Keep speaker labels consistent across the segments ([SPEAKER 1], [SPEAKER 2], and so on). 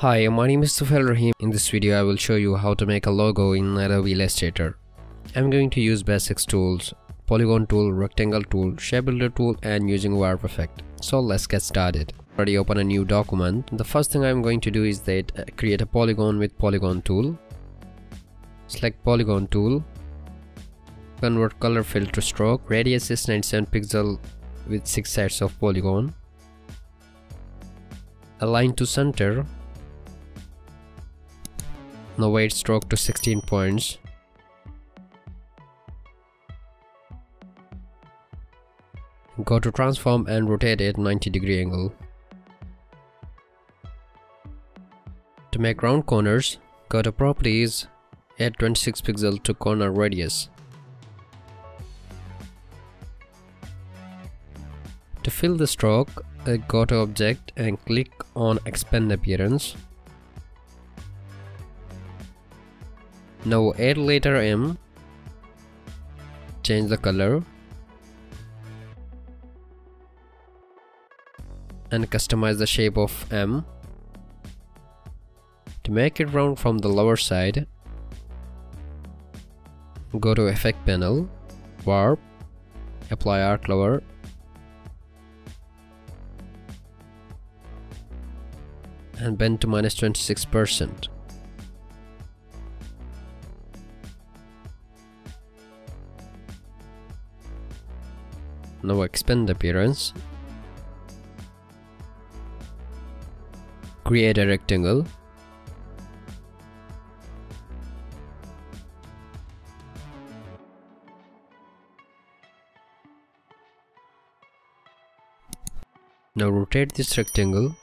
[SPEAKER 1] Hi, my name is Tufail Rahim. In this video, I will show you how to make a logo in Adobe Illustrator. I'm going to use basics tools, polygon tool, rectangle tool, shape builder tool and using warp effect. So let's get started. Already open a new document. The first thing I'm going to do is that uh, create a polygon with polygon tool. Select polygon tool. Convert color fill to stroke. Radius is 97 pixel with 6 sets of polygon. Align to center now weight stroke to 16 points. Go to transform and rotate it 90 degree angle. To make round corners, go to properties, add 26 pixel to corner radius. To fill the stroke, uh, go to object and click on expand appearance. Now add letter M, change the color and customize the shape of M. To make it round from the lower side, go to effect panel, warp, apply arc lower and bend to minus 26%. Now expand appearance. Create a rectangle. Now rotate this rectangle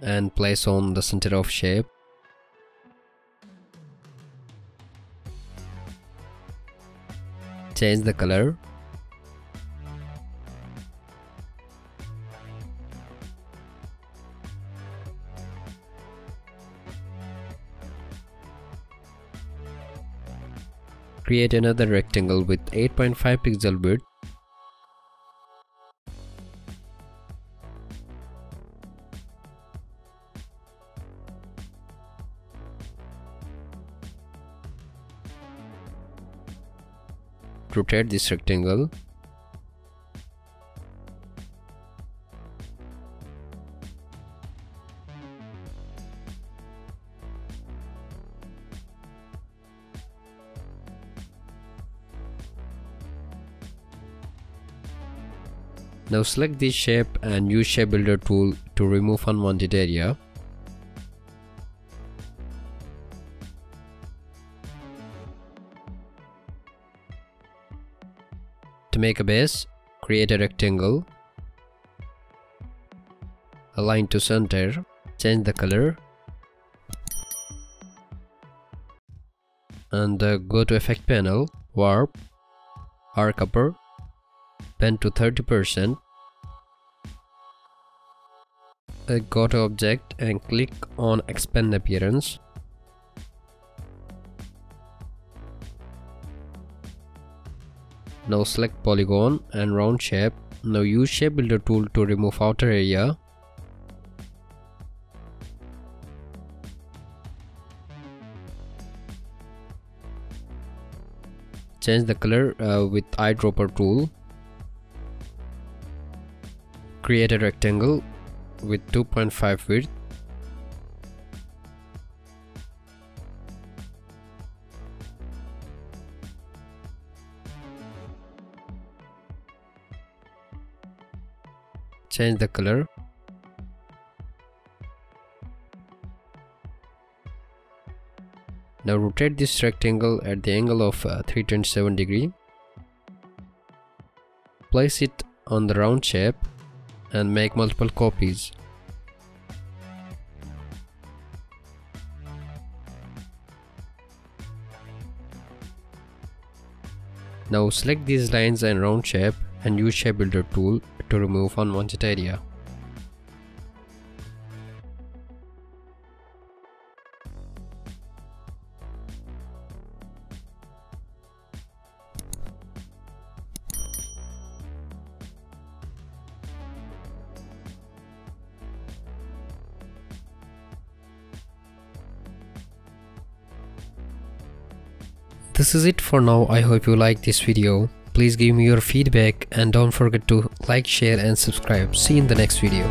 [SPEAKER 1] and place on the center of shape change the color. Create another rectangle with 8.5 pixel width rotate this rectangle Now select this shape and use shape builder tool to remove unwanted area. Make a base, create a rectangle, align to center, change the color, and uh, go to effect panel, warp, arc upper, bend to 30%, uh, go to object and click on expand appearance Now select polygon and round shape. Now use shape builder tool to remove outer area. Change the color uh, with eyedropper tool. Create a rectangle with 2.5 width change the color. Now rotate this rectangle at the angle of uh, 327 degree. Place it on the round shape and make multiple copies. Now select these lines and round shape and use Shape Builder tool to remove unwanted area. This is it for now, I hope you like this video. Please give me your feedback and don't forget to like, share and subscribe. See you in the next video.